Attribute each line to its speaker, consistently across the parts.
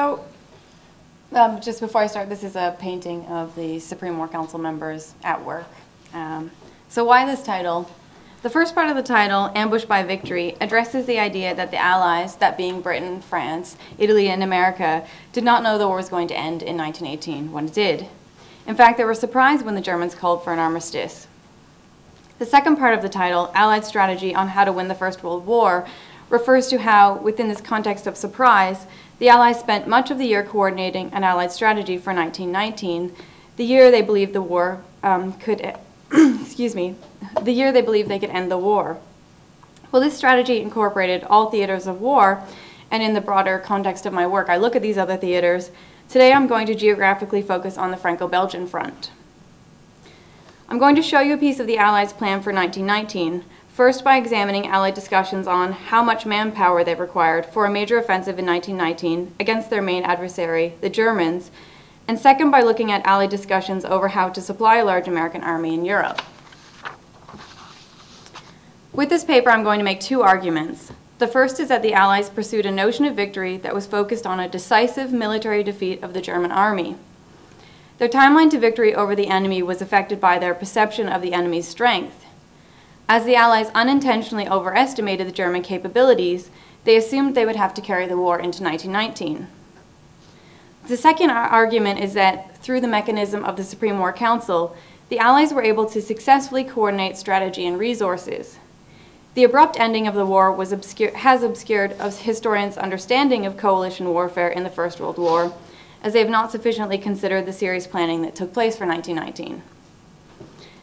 Speaker 1: So, um, just before I start, this is a painting of the Supreme War Council members at work. Um, so why this title? The first part of the title, Ambushed by Victory, addresses the idea that the Allies, that being Britain, France, Italy, and America, did not know the war was going to end in 1918 when it did. In fact, they were surprised when the Germans called for an armistice. The second part of the title, Allied Strategy on How to Win the First World War, refers to how, within this context of surprise, the Allies spent much of the year coordinating an Allied strategy for 1919, the year they believed the war um, could, excuse me, the year they believed they could end the war. Well, this strategy incorporated all theaters of war, and in the broader context of my work, I look at these other theaters. Today, I'm going to geographically focus on the Franco-Belgian front. I'm going to show you a piece of the Allies' plan for 1919, First, by examining Allied discussions on how much manpower they required for a major offensive in 1919 against their main adversary, the Germans, and second, by looking at Allied discussions over how to supply a large American army in Europe. With this paper, I'm going to make two arguments. The first is that the Allies pursued a notion of victory that was focused on a decisive military defeat of the German army. Their timeline to victory over the enemy was affected by their perception of the enemy's strength. As the Allies unintentionally overestimated the German capabilities, they assumed they would have to carry the war into 1919. The second argument is that through the mechanism of the Supreme War Council, the Allies were able to successfully coordinate strategy and resources. The abrupt ending of the war obscure, has obscured historians' understanding of coalition warfare in the First World War, as they have not sufficiently considered the serious planning that took place for 1919.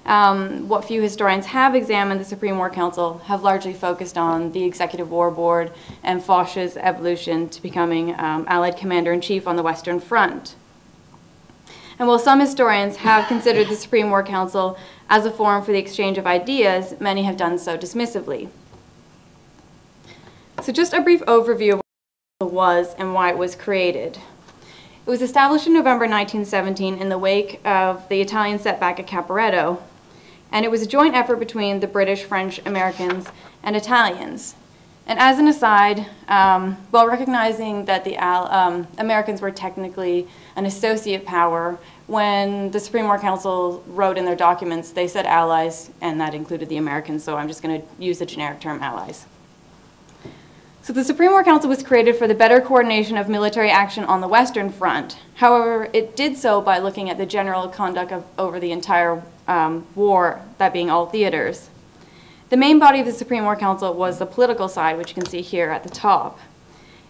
Speaker 1: Um, what few historians have examined the Supreme War Council have largely focused on the Executive War Board and Foch's evolution to becoming um, Allied Commander-in-Chief on the Western Front. And while some historians have considered the Supreme War Council as a forum for the exchange of ideas, many have done so dismissively. So just a brief overview of what it was and why it was created. It was established in November 1917 in the wake of the Italian setback at Caporetto, and it was a joint effort between the British, French, Americans, and Italians. And as an aside, um, while recognizing that the um, Americans were technically an associate power, when the Supreme War Council wrote in their documents, they said allies, and that included the Americans, so I'm just going to use the generic term allies. So the Supreme War Council was created for the better coordination of military action on the Western Front. However, it did so by looking at the general conduct of, over the entire um, war, that being all theaters. The main body of the Supreme War Council was the political side, which you can see here at the top.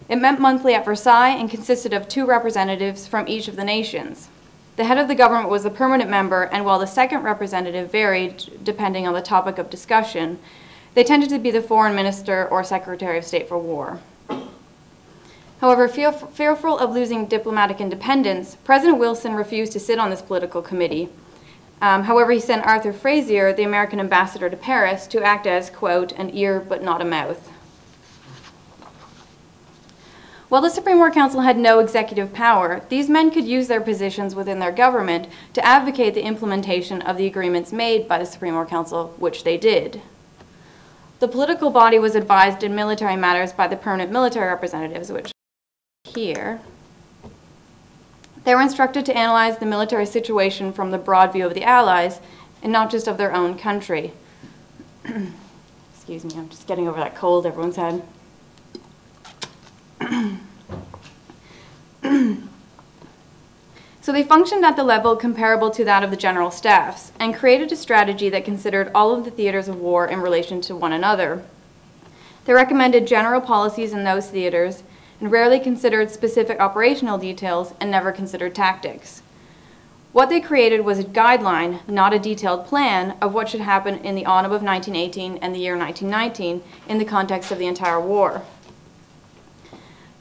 Speaker 1: It met monthly at Versailles and consisted of two representatives from each of the nations. The head of the government was a permanent member, and while the second representative varied depending on the topic of discussion, they tended to be the foreign minister or secretary of state for war. However, fearful of losing diplomatic independence, President Wilson refused to sit on this political committee. Um, however, he sent Arthur Frazier, the American ambassador to Paris, to act as, quote, an ear but not a mouth. While the Supreme War Council had no executive power, these men could use their positions within their government to advocate the implementation of the agreements made by the Supreme War Council, which they did. The political body was advised in military matters by the permanent military representatives, which here. They were instructed to analyze the military situation from the broad view of the Allies and not just of their own country. Excuse me, I'm just getting over that cold everyone's had. So they functioned at the level comparable to that of the general staffs and created a strategy that considered all of the theaters of war in relation to one another. They recommended general policies in those theaters and rarely considered specific operational details and never considered tactics. What they created was a guideline, not a detailed plan, of what should happen in the autumn of 1918 and the year 1919 in the context of the entire war.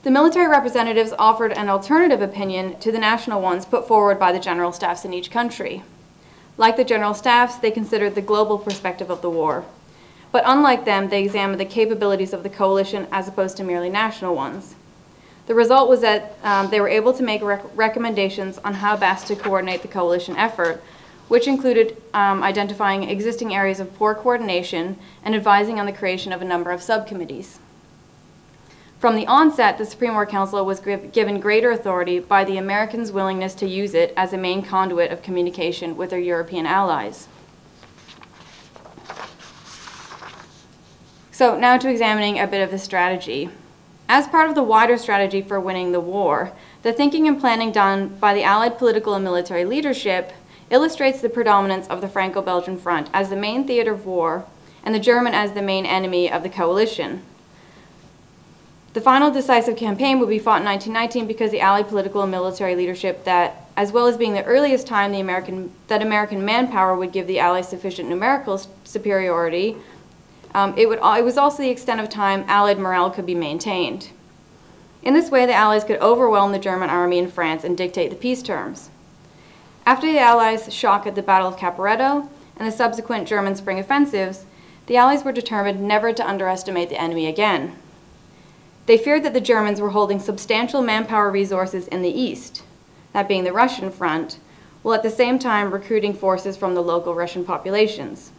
Speaker 1: The military representatives offered an alternative opinion to the national ones put forward by the general staffs in each country. Like the general staffs, they considered the global perspective of the war. But unlike them, they examined the capabilities of the coalition as opposed to merely national ones. The result was that um, they were able to make rec recommendations on how best to coordinate the coalition effort, which included um, identifying existing areas of poor coordination and advising on the creation of a number of subcommittees. From the onset, the Supreme War Council was given greater authority by the Americans' willingness to use it as a main conduit of communication with their European allies. So now to examining a bit of the strategy. As part of the wider strategy for winning the war, the thinking and planning done by the Allied political and military leadership illustrates the predominance of the Franco-Belgian front as the main theater of war and the German as the main enemy of the coalition. The final decisive campaign would be fought in 1919 because the Allied political and military leadership that, as well as being the earliest time the American, that American manpower would give the Allies sufficient numerical superiority, um, it, would, it was also the extent of time Allied morale could be maintained. In this way, the Allies could overwhelm the German army in France and dictate the peace terms. After the Allies' shock at the Battle of Caporetto and the subsequent German spring offensives, the Allies were determined never to underestimate the enemy again. They feared that the Germans were holding substantial manpower resources in the east, that being the Russian front, while at the same time recruiting forces from the local Russian populations.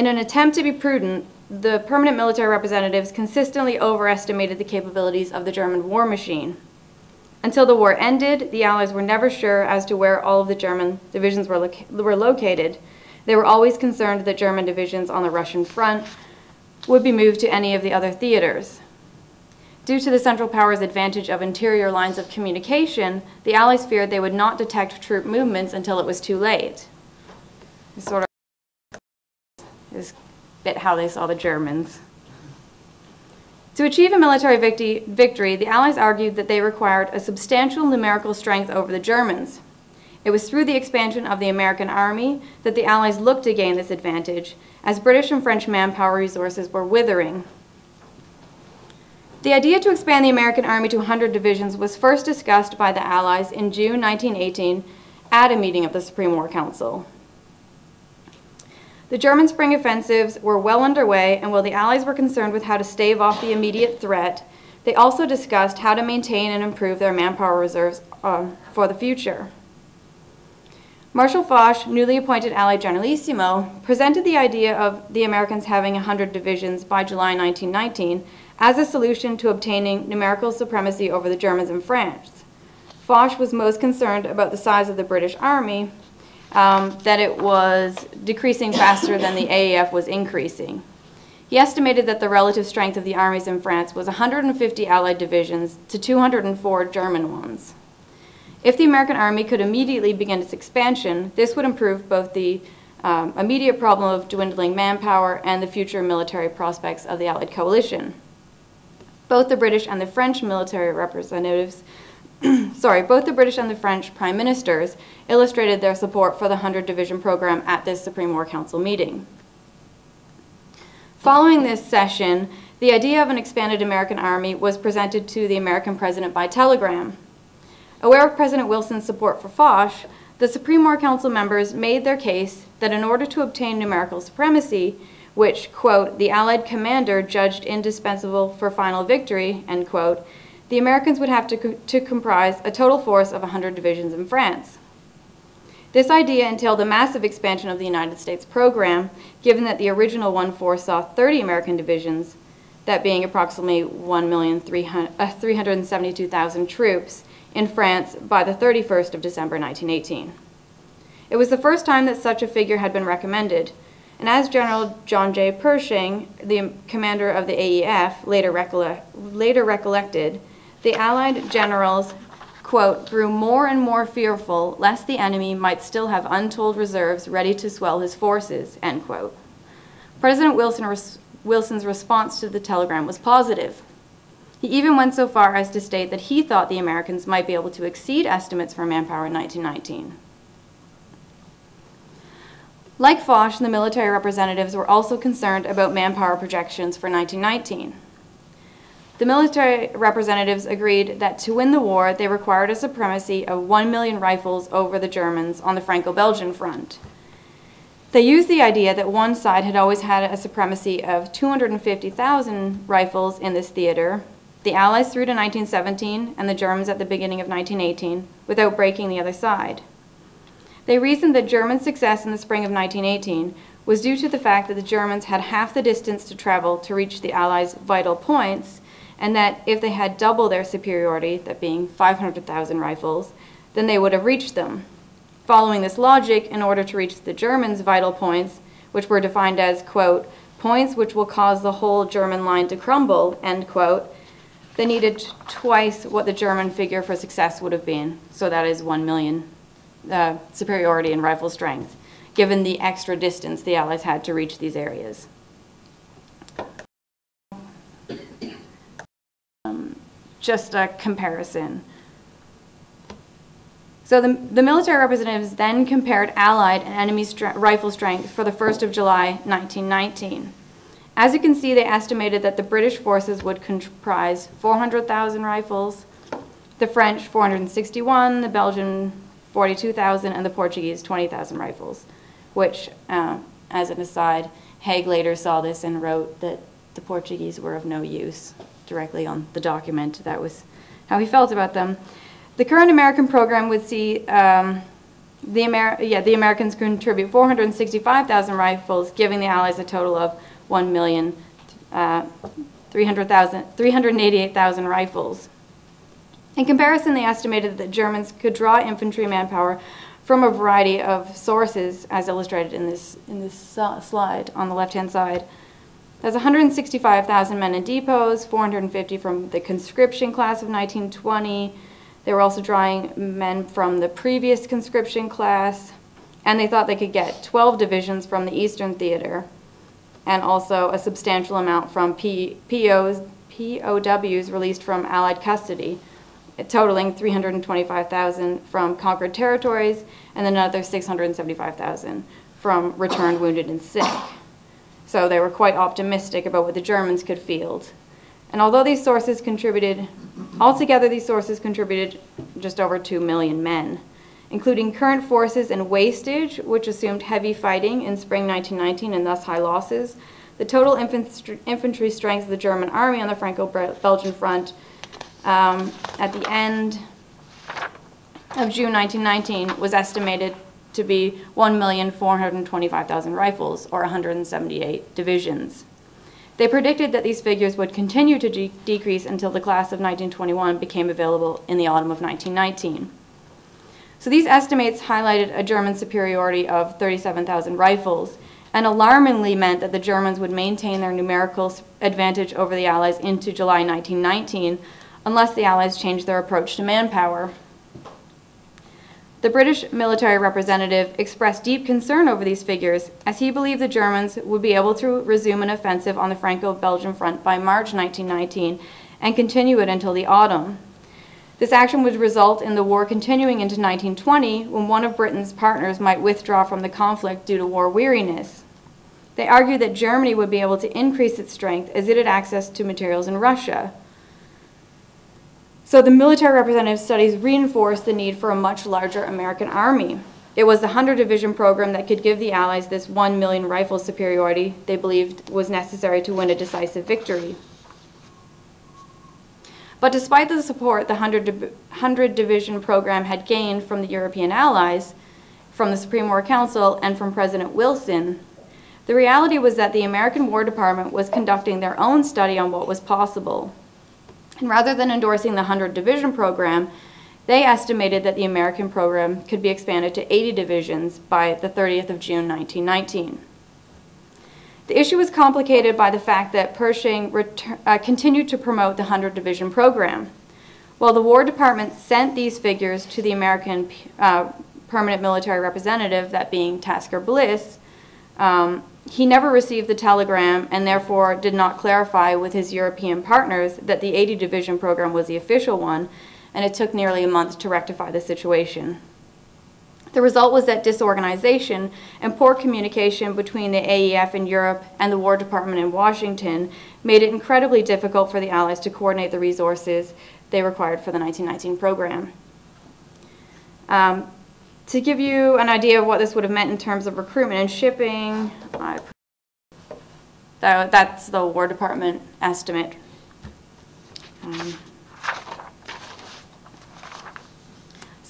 Speaker 1: In an attempt to be prudent, the permanent military representatives consistently overestimated the capabilities of the German war machine. Until the war ended, the Allies were never sure as to where all of the German divisions were, lo were located. They were always concerned that German divisions on the Russian front would be moved to any of the other theaters. Due to the Central Powers' advantage of interior lines of communication, the Allies feared they would not detect troop movements until it was too late. Sort of is bit how they saw the Germans. To achieve a military victory, the Allies argued that they required a substantial numerical strength over the Germans. It was through the expansion of the American army that the Allies looked to gain this advantage, as British and French manpower resources were withering. The idea to expand the American army to 100 divisions was first discussed by the Allies in June 1918 at a meeting of the Supreme War Council. The German spring offensives were well underway, and while the Allies were concerned with how to stave off the immediate threat, they also discussed how to maintain and improve their manpower reserves um, for the future. Marshal Foch, newly appointed Allied Generalissimo, presented the idea of the Americans having 100 divisions by July 1919 as a solution to obtaining numerical supremacy over the Germans in France. Foch was most concerned about the size of the British army, um, that it was decreasing faster than the AEF was increasing. He estimated that the relative strength of the armies in France was 150 Allied divisions to 204 German ones. If the American army could immediately begin its expansion, this would improve both the um, immediate problem of dwindling manpower and the future military prospects of the Allied coalition. Both the British and the French military representatives, sorry, both the British and the French prime ministers illustrated their support for the 100 Division program at this Supreme War Council meeting. Following this session, the idea of an expanded American army was presented to the American president by telegram. Aware of President Wilson's support for Foch, the Supreme War Council members made their case that in order to obtain numerical supremacy, which, quote, the Allied commander judged indispensable for final victory, end quote, the Americans would have to, co to comprise a total force of 100 divisions in France. This idea entailed a massive expansion of the United States program, given that the original one force saw 30 American divisions, that being approximately 1,372,000 uh, troops, in France by the 31st of December 1918. It was the first time that such a figure had been recommended, and as General John J. Pershing, the commander of the AEF, later, later recollected, the Allied generals, quote, grew more and more fearful lest the enemy might still have untold reserves ready to swell his forces, end quote. President Wilson res Wilson's response to the telegram was positive. He even went so far as to state that he thought the Americans might be able to exceed estimates for manpower in 1919. Like Foch, the military representatives were also concerned about manpower projections for 1919. The military representatives agreed that to win the war, they required a supremacy of 1 million rifles over the Germans on the Franco-Belgian front. They used the idea that one side had always had a supremacy of 250,000 rifles in this theater, the Allies through to 1917 and the Germans at the beginning of 1918 without breaking the other side. They reasoned that German success in the spring of 1918 was due to the fact that the Germans had half the distance to travel to reach the Allies' vital points and that if they had double their superiority, that being 500,000 rifles, then they would have reached them. Following this logic, in order to reach the Germans' vital points, which were defined as, quote, points which will cause the whole German line to crumble, end quote, they needed twice what the German figure for success would have been. So that is 1 million uh, superiority in rifle strength, given the extra distance the Allies had to reach these areas. Um, just a comparison. So the, the military representatives then compared Allied and enemy rifle strength for the 1st of July 1919. As you can see, they estimated that the British forces would comprise 400,000 rifles, the French 461, the Belgian 42,000, and the Portuguese 20,000 rifles, which, uh, as an aside, Haig later saw this and wrote that the Portuguese were of no use directly on the document. That was how he felt about them. The current American program would see um, the, Amer yeah, the Americans contribute 465,000 rifles, giving the Allies a total of 1 million, uh, 388,000 rifles. In comparison, they estimated that Germans could draw infantry manpower from a variety of sources, as illustrated in this, in this slide on the left-hand side. There's 165,000 men in depots, 450 from the conscription class of 1920. They were also drawing men from the previous conscription class, and they thought they could get 12 divisions from the Eastern Theater and also a substantial amount from P POs, POWs released from Allied custody, totaling 325,000 from conquered territories and another 675,000 from returned wounded and sick. So they were quite optimistic about what the Germans could field. And although these sources contributed, altogether these sources contributed just over 2 million men including current forces and wastage, which assumed heavy fighting in spring 1919 and thus high losses. The total infantry, strength of the German army on the Franco-Belgian front um, at the end of June 1919 was estimated to be 1,425,000 rifles, or 178 divisions. They predicted that these figures would continue to de decrease until the class of 1921 became available in the autumn of 1919. So these estimates highlighted a German superiority of 37,000 rifles and alarmingly meant that the Germans would maintain their numerical advantage over the Allies into July 1919 unless the Allies changed their approach to manpower. The British military representative expressed deep concern over these figures as he believed the Germans would be able to resume an offensive on the Franco-Belgian front by March 1919 and continue it until the autumn. This action would result in the war continuing into 1920 when one of Britain's partners might withdraw from the conflict due to war weariness. They argued that Germany would be able to increase its strength as it had access to materials in Russia. So the military representative studies reinforced the need for a much larger American army. It was the 100 Division program that could give the Allies this 1 million rifle superiority they believed was necessary to win a decisive victory. But despite the support the 100, 100 Division program had gained from the European allies, from the Supreme War Council, and from President Wilson, the reality was that the American War Department was conducting their own study on what was possible. And rather than endorsing the 100 Division program, they estimated that the American program could be expanded to 80 divisions by the 30th of June 1919. The issue was complicated by the fact that Pershing uh, continued to promote the 100 Division program. While the War Department sent these figures to the American uh, permanent military representative, that being Tasker Bliss, um, he never received the telegram and therefore did not clarify with his European partners that the 80 Division program was the official one, and it took nearly a month to rectify the situation. The result was that disorganization and poor communication between the AEF in Europe and the War Department in Washington made it incredibly difficult for the Allies to coordinate the resources they required for the 1919 program. Um, to give you an idea of what this would have meant in terms of recruitment and shipping, that, that's the War Department estimate. Um,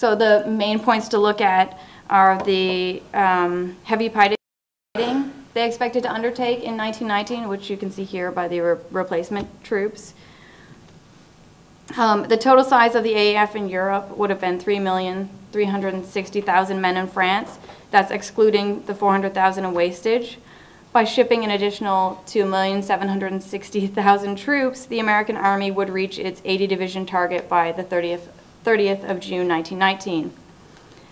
Speaker 1: So the main points to look at are the um, heavy fighting they expected to undertake in 1919, which you can see here by the re replacement troops. Um, the total size of the AEF in Europe would have been 3,360,000 men in France. That's excluding the 400,000 in wastage. By shipping an additional 2,760,000 troops, the American Army would reach its 80 division target by the 30th, 30th of June 1919.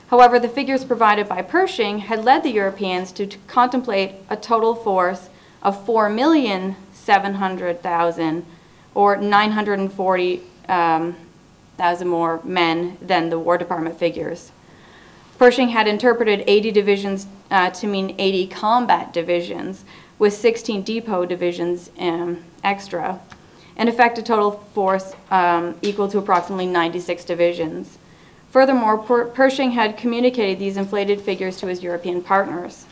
Speaker 1: However, the figures provided by Pershing had led the Europeans to, contemplate a total force of 4,700,000 or 940,000 um, more men than the War Department figures. Pershing had interpreted 80 divisions uh, to mean 80 combat divisions, with 16 depot divisions um, extra, in effect a total force um, equal to approximately 96 divisions. Furthermore, Pershing had communicated these inflated figures to his European partners.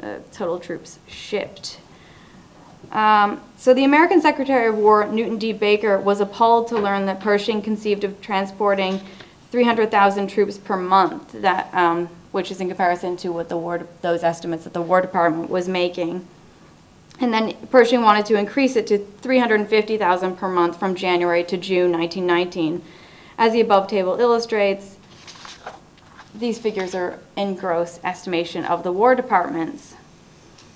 Speaker 1: Uh, total troops shipped. Um, so the American Secretary of War, Newton D. Baker, was appalled to learn that Pershing conceived of transporting 300,000 troops per month, that, um, which is in comparison to what the War, those estimates that the War Department was making. And then Pershing wanted to increase it to 350,000 per month from January to June 1919. As the above table illustrates, these figures are in gross estimation of the War Department's.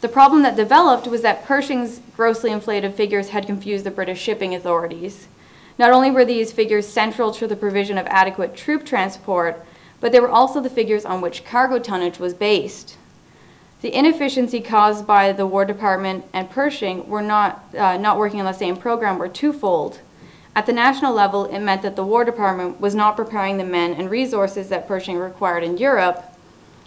Speaker 1: The problem that developed was that Pershing's grossly inflated figures had confused the British shipping authorities. Not only were these figures central to the provision of adequate troop transport, but they were also the figures on which cargo tonnage was based. The inefficiency caused by the War Department and Pershing were not, uh, not working on the same program were twofold. At the national level, it meant that the War Department was not preparing the men and resources that Pershing required in Europe,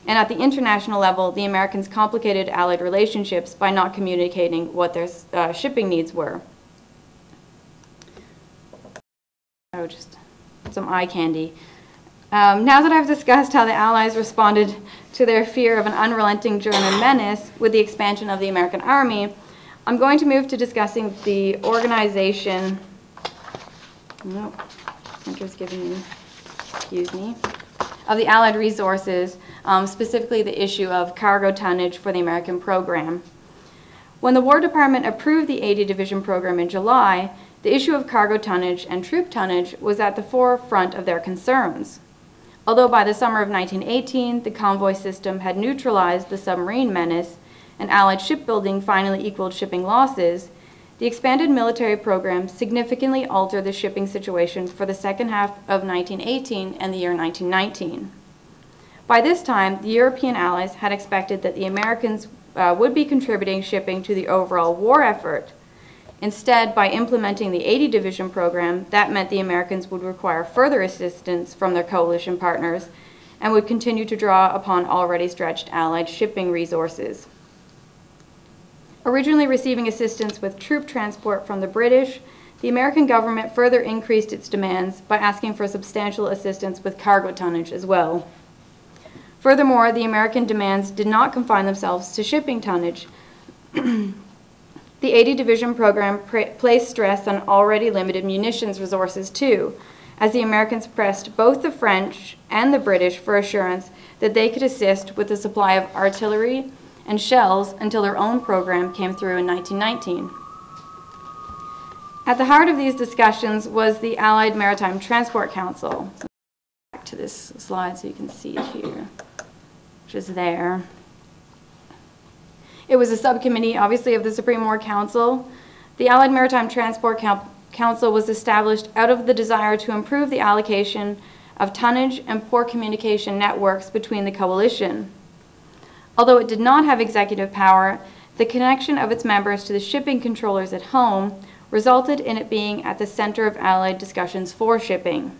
Speaker 1: and at the international level, the Americans complicated Allied relationships by not communicating what their uh, shipping needs were. Oh, just some eye candy. Um, now that I've discussed how the Allies responded to their fear of an unrelenting German menace with the expansion of the American Army, I'm going to move to discussing the organization. Nope, printer's giving me, excuse me, of the Allied resources, um, specifically the issue of cargo tonnage for the American program. When the War Department approved the 80 Division program in July, the issue of cargo tonnage and troop tonnage was at the forefront of their concerns. Although by the summer of 1918, the convoy system had neutralized the submarine menace and Allied shipbuilding finally equaled shipping losses, the expanded military program significantly altered the shipping situation for the second half of 1918 and the year 1919. By this time, the European allies had expected that the Americans uh, would be contributing shipping to the overall war effort, Instead, by implementing the 80 Division program, that meant the Americans would require further assistance from their coalition partners and would continue to draw upon already stretched Allied shipping resources. Originally receiving assistance with troop transport from the British, the American government further increased its demands by asking for substantial assistance with cargo tonnage as well. Furthermore, the American demands did not confine themselves to shipping tonnage. The 80 Division program placed stress on already limited munitions resources too, as the Americans pressed both the French and the British for assurance that they could assist with the supply of artillery and shells until their own program came through in 1919. At the heart of these discussions was the Allied Maritime Transport Council. Back to this slide so you can see it here, which is there. It was a subcommittee, obviously, of the Supreme War Council. The Allied Maritime Transport Council was established out of the desire to improve the allocation of tonnage and poor communication networks between the coalition. Although it did not have executive power, the connection of its members to the shipping controllers at home resulted in it being at the center of Allied discussions for shipping.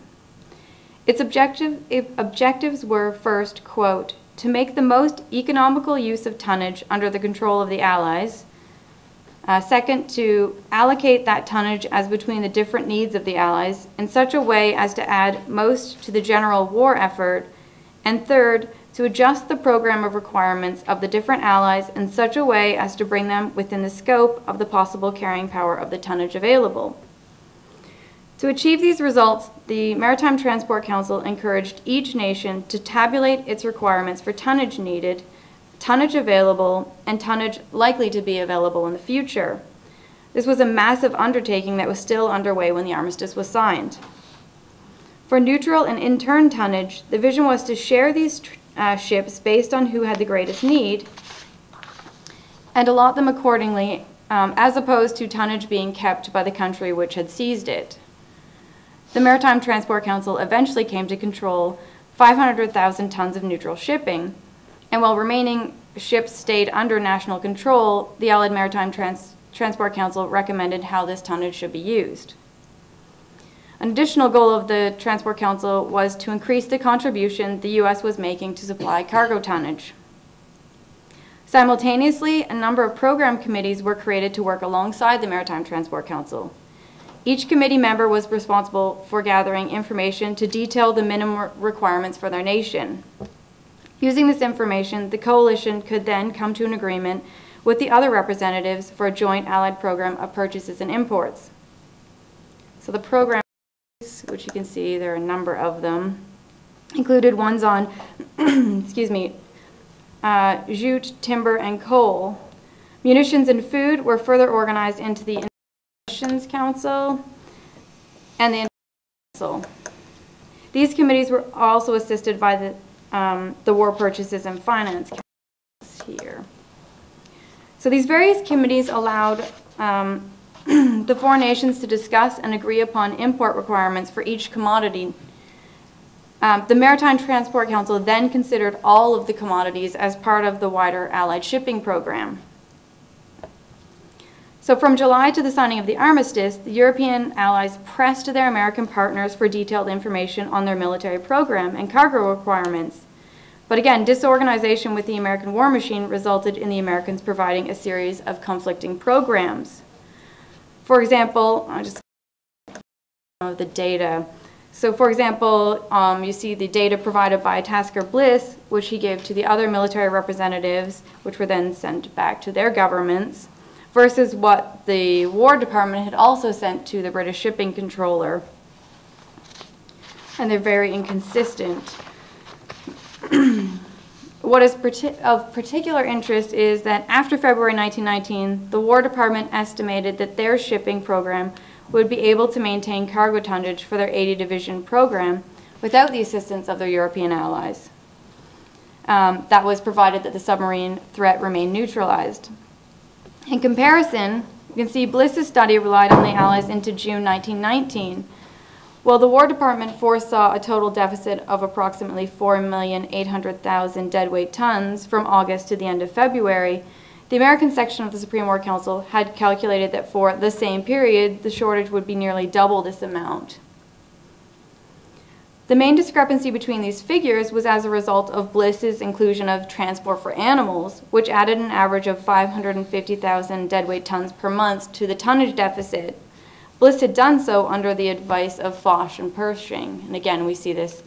Speaker 1: Its objective, objectives were first, quote, to make the most economical use of tonnage under the control of the Allies. Uh, second, to allocate that tonnage as between the different needs of the Allies in such a way as to add most to the general war effort. And third, to adjust the program of requirements of the different Allies in such a way as to bring them within the scope of the possible carrying power of the tonnage available. To achieve these results, the Maritime Transport Council encouraged each nation to tabulate its requirements for tonnage needed tonnage available, and tonnage likely to be available in the future. This was a massive undertaking that was still underway when the armistice was signed. For neutral and interned tonnage, the vision was to share these uh, ships based on who had the greatest need and allot them accordingly, um, as opposed to tonnage being kept by the country which had seized it. The Maritime Transport Council eventually came to control 500,000 tons of neutral shipping, and while remaining ships stayed under national control, the Allied Maritime Trans Transport Council recommended how this tonnage should be used. An additional goal of the Transport Council was to increase the contribution the U.S. was making to supply cargo tonnage. Simultaneously, a number of program committees were created to work alongside the Maritime Transport Council. Each committee member was responsible for gathering information to detail the minimum requirements for their nation. Using this information, the coalition could then come to an agreement with the other representatives for a joint allied program of purchases and imports. So the program, which you can see there are a number of them, included ones on, excuse me, uh, jute, timber, and coal. Munitions and food were further organized into the Council and the Council. These committees were also assisted by the, um, the War Purchases and Finance here. So these various committees allowed um, the four nations to discuss and agree upon import requirements for each commodity. Um, the Maritime Transport Council then considered all of the commodities as part of the wider Allied shipping program. So from July to the signing of the armistice, the European allies pressed their American partners for detailed information on their military program and cargo requirements. But again, disorganization with the American war machine resulted in the Americans providing a series of conflicting programs. For example, I'll just the data. So for example, um, you see the data provided by Tasker Bliss, which he gave to the other military representatives, which were then sent back to their governments, versus what the War Department had also sent to the British Shipping Controller. And they're very inconsistent. what is of particular interest is that after February 1919, the War Department estimated that their shipping program would be able to maintain cargo tonnage for their 80 division program without the assistance of their European allies. Um, that was provided that the submarine threat remained neutralized. In comparison, you can see Bliss's study relied on the Allies into June 1919, well, the War Department foresaw a total deficit of approximately 4,800,000 deadweight tons from August to the end of February. The American section of the Supreme War Council had calculated that for the same period, the shortage would be nearly double this amount. The main discrepancy between these figures was as a result of Bliss's inclusion of transport for animals, which added an average of 550,000 deadweight tons per month to the tonnage deficit Bliss had done so under the advice of Foch and Pershing. And again, we see this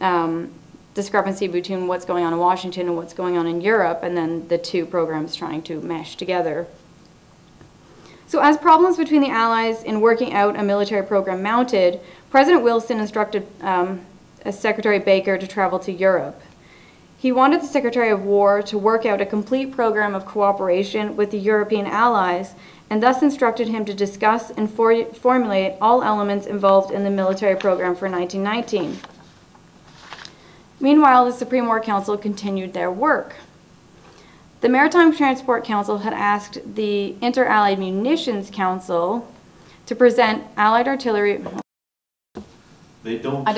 Speaker 1: um, discrepancy between what's going on in Washington and what's going on in Europe, and then the two programs trying to mesh together. So as problems between the Allies in working out a military program mounted, President Wilson instructed um, Secretary Baker to travel to Europe. He wanted the Secretary of War to work out a complete program of cooperation with the European allies and thus instructed him to discuss and for formulate all elements involved in the military program for 1919. Meanwhile, the Supreme War Council continued their work. The Maritime Transport Council had asked the Inter-Allied Munitions Council to present Allied artillery.
Speaker 2: They don't